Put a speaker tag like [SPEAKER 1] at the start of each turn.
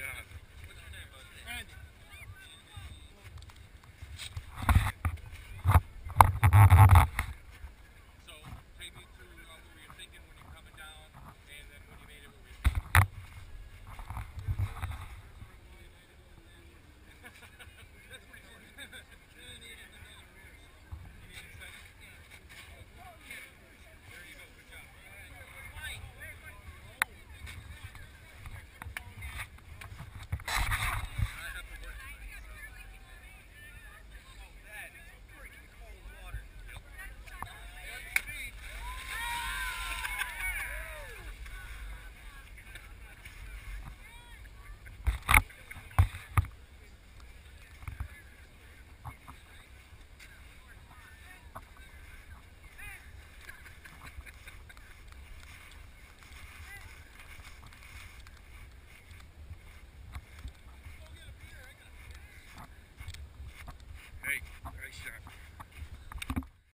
[SPEAKER 1] job.